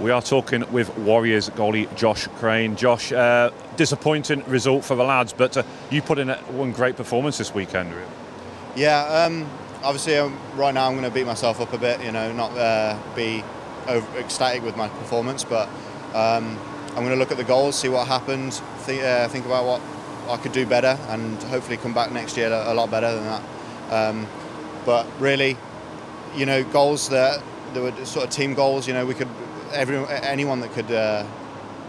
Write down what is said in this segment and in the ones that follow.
We are talking with Warriors goalie Josh Crane. Josh, uh, disappointing result for the lads, but uh, you put in a, one great performance this weekend. Really. Yeah, um, obviously um, right now I'm going to beat myself up a bit, you know, not uh, be over ecstatic with my performance, but um, I'm going to look at the goals, see what happened, think, uh, think about what I could do better, and hopefully come back next year a, lot better than that. Um, but really, you know, goals that there were sort of team goals. You know, we could everyone, anyone that could uh,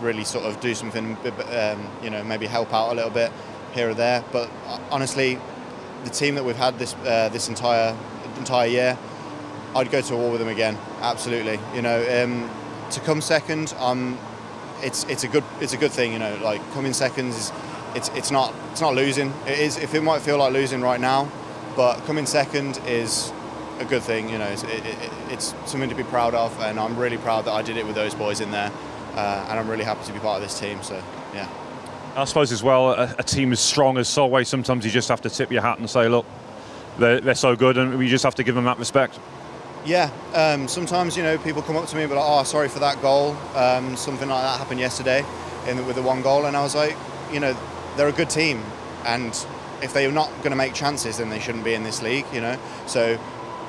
really sort of do something, um, you know, maybe help out a little bit here or there. But uh, honestly, the team that we've had this uh, this entire entire year, I'd go to war with them again. Absolutely. You know, um, to come second, um, it's it's a good it's a good thing. You know, like coming second is it's it's not it's not losing. It is if it might feel like losing right now, but coming second is a good thing. You know, it's, it, it, it's something to be proud of, and I'm really proud that I did it with those boys in there, uh, and I'm really happy to be part of this team. So, yeah. I suppose as well, a, a, team as strong as Solway, sometimes you just have to tip your hat and say, look, they're, they're so good, and we just have to give them that respect. Yeah, um, sometimes you know people come up to me and be like, "Oh, sorry for that goal." Um, something like that happened yesterday, in the, with the one goal, and I was like, you know, they're a good team, and if they're not going to make chances, then they shouldn't be in this league, you know. So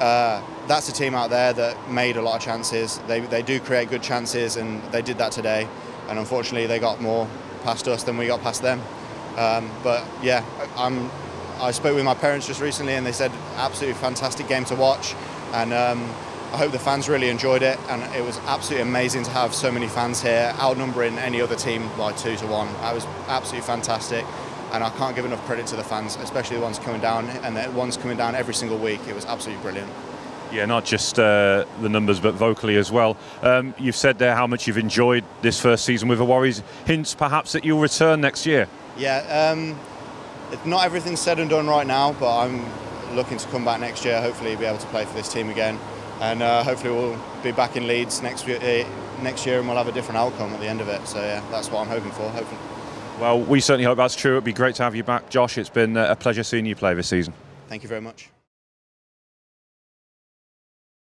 uh, that's a team out there that made a lot of chances. They, they do create good chances, and they did that today. And unfortunately, they got more past us than we got past them. Um, but yeah, I'm, I spoke with my parents just recently, and they said absolutely fantastic game to watch. And um, I hope the fans really enjoyed it. And it was absolutely amazing to have so many fans here, outnumbering any other team by two to one. That was absolutely fantastic and I can't give enough credit to the fans, especially the ones coming down and the ones coming down every single week. It was absolutely brilliant. Yeah, not just uh, the numbers, but vocally as well. Um, you've said there how much you've enjoyed this first season with the Warriors. Hints perhaps that you'll return next year. Yeah, um, not everything's said and done right now, but I'm looking to come back next year. Hopefully, be able to play for this team again, and uh, hopefully we'll be back in Leeds next year. Uh, next year, and we'll have a different outcome at the end of it. So yeah, that's what I'm hoping for. Hopefully. Well, we certainly hope that's true. It'd be great to have you back, Josh. It's been uh, a pleasure seeing you play this season. Thank you very much.